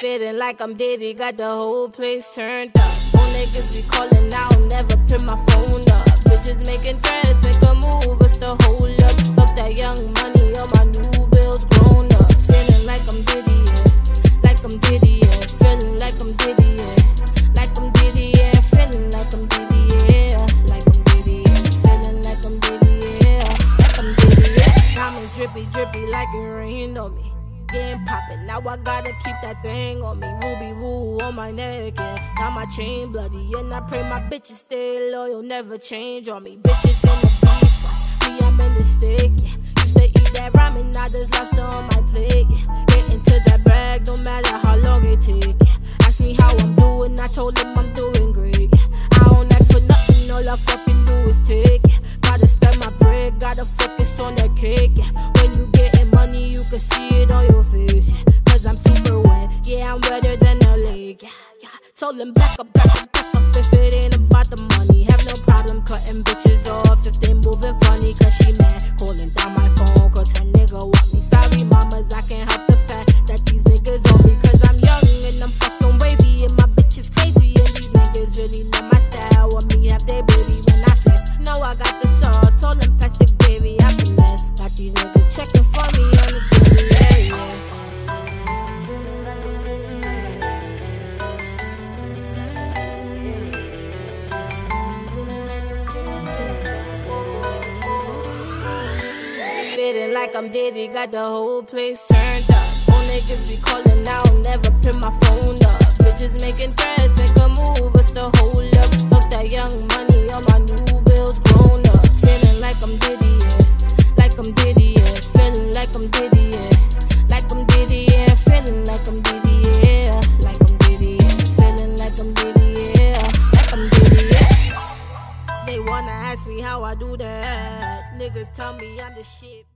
Feeling like I'm Diddy, got the whole place turned up. All niggas be calling out, never pick my phone up. Bitches making drippy, like it rained on me getting poppin'. Now I gotta keep that thing on me. Ruby woo on my neck, yeah. Now my chain bloody, and I pray my bitches stay loyal, never change on me. Bitches in the beef, me I'm in the stick, yeah. Used to eat that ramen, now there's lobster on my plate, yeah. Get into that bag, no matter how long it take, yeah. Ask me how I'm doing, I told them I'm doing great, yeah. I don't ask for nothing, all I fucking do is take, yeah. Gotta stack my bread, gotta focus on that cake, yeah. I'm wetter than a lake, yeah, yeah. Told them back up, back up, back up if it ain't like I'm Diddy, got the whole place turned up. All niggas be calling out, never pick my phone up. Bitches making threats, make a move, it's the hold up. Fuck that young money, all my new bills grown up. Feeling like I'm Diddy, yeah. Like I'm Diddy, yeah. Feeling like I'm Diddy, yeah. Like I'm Diddy, yeah. Feeling like I'm Diddy, yeah. Like I'm Diddy, yeah. Feeling like I'm Diddy, yeah. Like I'm Diddy, yeah. They wanna ask me how I do that. Niggas tell me I'm the shit.